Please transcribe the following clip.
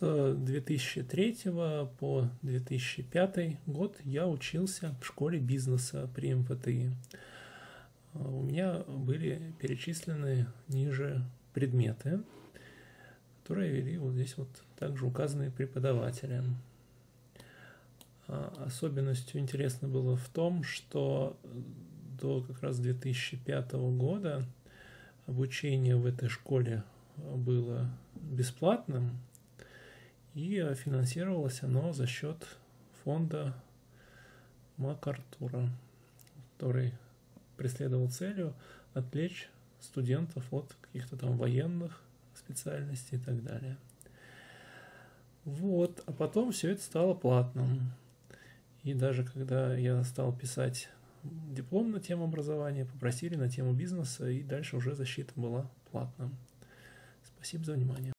С 2003 по 2005 год я учился в школе бизнеса при МФТИ. У меня были перечислены ниже предметы, которые вели вот здесь вот также указанные преподаватели. А особенностью интересно было в том, что до как раз 2005 года обучение в этой школе было бесплатным, и финансировалось оно за счет фонда МакАртура, который преследовал целью отвлечь студентов от каких-то там военных специальностей и так далее. Вот, а потом все это стало платным. И даже когда я стал писать диплом на тему образования, попросили на тему бизнеса, и дальше уже защита была платным. Спасибо за внимание.